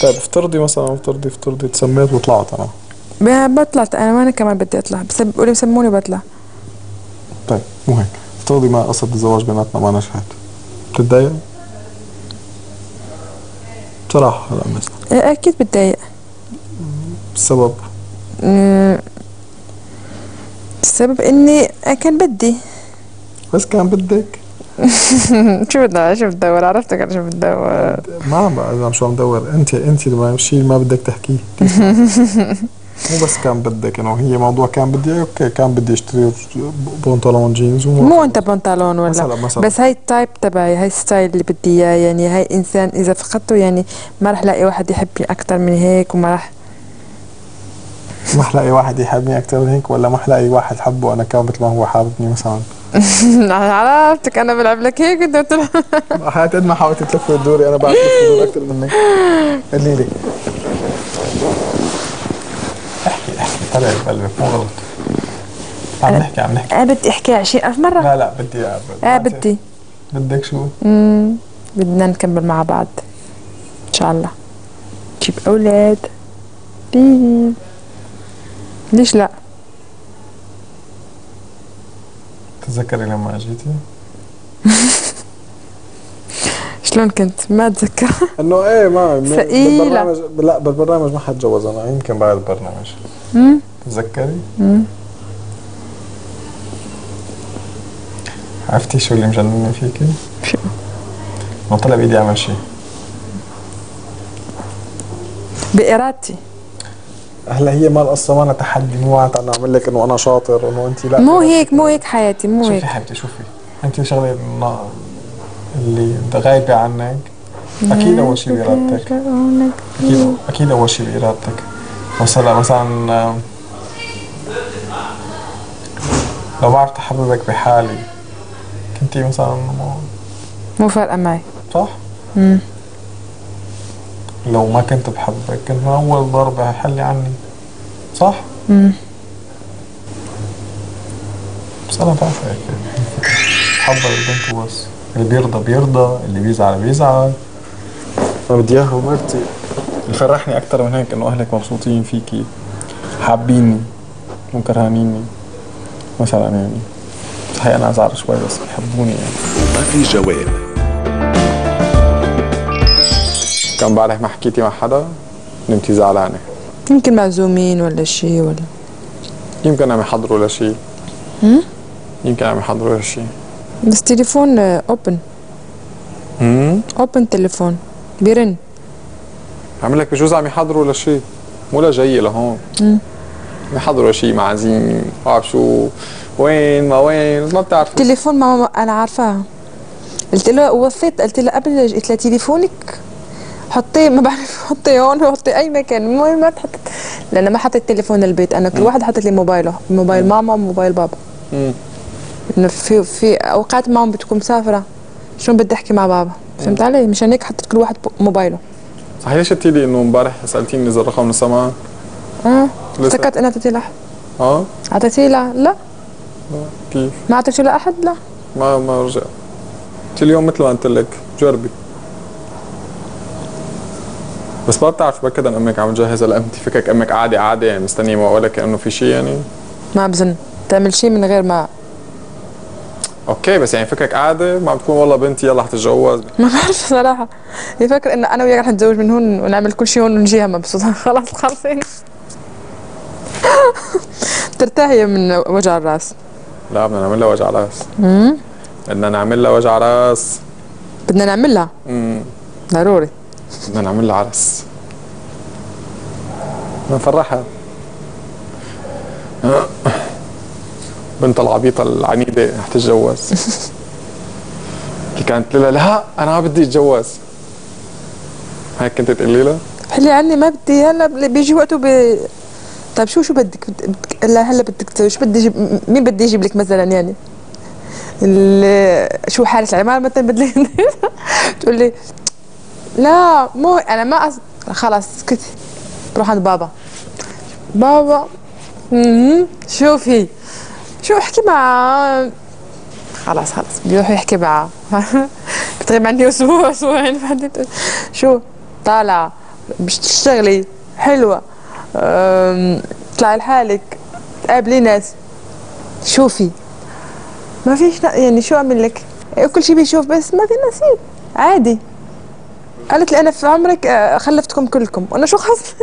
طيب افترضي مثلا افترضي افترضي تسميت وطلعت أنا. بطلع. أنا وأنا كمان بدي أطلع. بس بيقولوا بسموني بطلع. طيب مو هيك افترضي ما قصد الزواج بيناتنا ما نجحت بتتضايق؟ بصراحة هلا مثلا إيه، أكيد بتضايق. السبب السبب إني كان بدي. بس كان بدك. شو بدنا شو بتدور عرفتك أنا شو بتدور ما عم عم شو عم دور انت أنت لما شيء ما بدك تحكيه مو بس كان بدك إنه هي موضوع كان بدي okay كان بدي أشتري بنطلون جينز مو أنت بنطلون ولا مثلا مثلا بس هاي ال type تبعي هاي ال style اللي بدي إياه. يعني هاي إنسان إذا فقدته يعني ما رح لاقي واحد يحبني أكثر من هيك وما رح ما حلاقي واحد يحبني أكثر من هيك ولا ما حلاقي واحد حبه. أنا كان مثل ما هو حاببني مثلا. عرفتك أنا بلعب لك هيك انت بتلعب. حياتي قد ما حاولت تلف وتدوري أنا بعرف تلف وتدور أكثر منك. قولي لي. احكي احكي. طلع بقلبك مو غلط. عم نحكي عم نحكي. أنا بدي أحكي عشرين مرة؟ لا لا بدي آه بدي. بدك شو؟ امم بدنا نكمل مع بعض. إن شاء الله. نجيب أولاد. بيبي. ليش لا؟ تتذكري لما اجيتي؟ شلون كنت ما أتذكر إنه إيه ما ثقيلة. بالبرنامج لا بالبرنامج ما حتجوز أنا يمكن بعد البرنامج امم تتذكري؟ امم عرفتي شو اللي مجنني فيكي؟ شو ما طلع بايدي أعمل شيء بإرادتي هلا هي ما القصة ما تحدي مو معناتها أنا اعمل لك إنه أنا شاطر انه انت لا. مو هيك مو هيك حياتي مو شوفي هيك. حبيبتي شوفي. أنت شغلة اللي غايبة عنك. أكيد أول شيء بارادتك أكيد أكيد أول شيء بارادتك بس هلا مثلا لو ما عرفت أحببك بحالي كنتي مثلا مو- مو فارقة معي. صح؟ امم لو ما كنت بحبك كنت من أول ضربه حلي عني. صح؟ امم بس أنا بعرف هيك. حب البنت وبس اللي بيرضى بيرضى اللي بيزعل بيزعل. ما بدي إياها ومرتي. اللي فرحني أكثر من هيك إنه أهلك مبسوطين فيكي حابيني مو كرهانيني مثلا يعني. صحيح أنا أزعل شوي بس بحبوني يعني. ما في جواب. كان امبارح ما حكيتي مع حدا نمتي زعلانة. يمكن معزومين ولا شيء ولا. يمكن عم يحضروا لشيء هم؟ يمكن عم يحضروا لشيء بس تليفون open امم open تليفون. بيرن. عم لك بجوز عم يحضروا لشيء مو لجاي لهون. مم. عم يحضروا لشيء معازيم بعرف شو. وين؟ ما وين؟ ما بتعرفوا. تليفون ماما أنا عارفاها قلت له وصيت قلت له قبل قلت له تليفونك؟ حطيه ما بعرف حطيه هون حطيه أي مكان. المهم ما تحط لأن ما حطيت تليفون البيت أنا كل واحد حطت لي موبايله موبايل ماما وموبايل بابا. إنه في في أوقات ماما بتكون مسافرة شلون بدي أحكي مع بابا؟ فهمت علي؟ مشان هيك حطيت كل واحد موبايله. صحيح ليش قلتي لي إنه امبارح سألتيني نزل رقم من السماء آه لسه. افتكرت أنا اعطيتي لاحد آه؟ اعطيتي لا لا. كيف؟ ما اعطيتي لأحد لا. ما ما رجع. اليوم مثل ما قلت لك جربي. بس ما بتعرف بكد ان أمك عم تجهز لامتي فكك أمك قاعدة قاعدة يعني مستنية موقولها كانه في شيء يعني. ما بظن تعمل شيء من غير ما. أوكي بس يعني فكك قاعدة ما عم تكون والله بنتي يلا حتتجوز ما بعرف صراحة. هي فاكرة إن أنا وياك رح نتزوج من هون ونعمل كل شيء هون ونجيها مبسوطة. خلاص خلصين ترتاحي من وجع الرأس. لا بدنا نعمل لها وجع رأس. امم بدنا نعمل لها وجع رأس. بدنا نعملها؟ امم ضروري. بدنا نعمل لها عرس. بدنا نفرحها. بنت العبيطة العنيدة رح تتجوز. كانت لها لا أنا ما بدي أتجوز. هيك كنت تقولي لها حلي عني ما بدي. هلا بيجي وقته ب طيب شو شو بدك؟ بد- بدك- هلا هلا بدك شو بدي أجيب مين بدي أجيب لك مثلا يعني؟ شو حارس العمارة مثلا بدي تقول لي لا مو أنا ما أص... خلاص اسكت بروح عند بابا. بابا امم شوفي شو احكي مع خلاص خلاص. بيروح يحكي معه بتغيب عندي أسبوع أسبوعين. شو طالعه باش تشتغلي حلوة. طلعي لحالك. تقابلي ناس. شوفي. ما فيش يعني شو أعمل لك؟ كل شيء بيشوف بس ما في نصيب. عادي. قالت لي أنا في عمرك آه، خلفتكم كلكم. وأنا شو خص